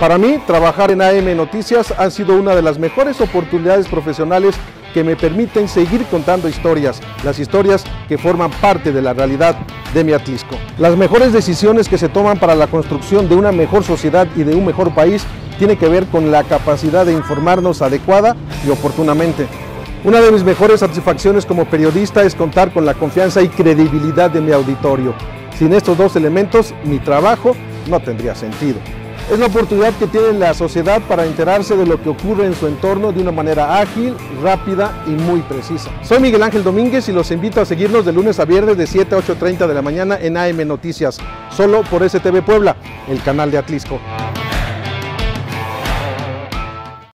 Para mí, trabajar en AM Noticias ha sido una de las mejores oportunidades profesionales que me permiten seguir contando historias, las historias que forman parte de la realidad de mi Atlisco. Las mejores decisiones que se toman para la construcción de una mejor sociedad y de un mejor país tiene que ver con la capacidad de informarnos adecuada y oportunamente. Una de mis mejores satisfacciones como periodista es contar con la confianza y credibilidad de mi auditorio. Sin estos dos elementos, mi trabajo no tendría sentido. Es la oportunidad que tiene la sociedad para enterarse de lo que ocurre en su entorno de una manera ágil, rápida y muy precisa. Soy Miguel Ángel Domínguez y los invito a seguirnos de lunes a viernes de 7 a 8.30 de la mañana en AM Noticias, solo por STV Puebla, el canal de Atlisco.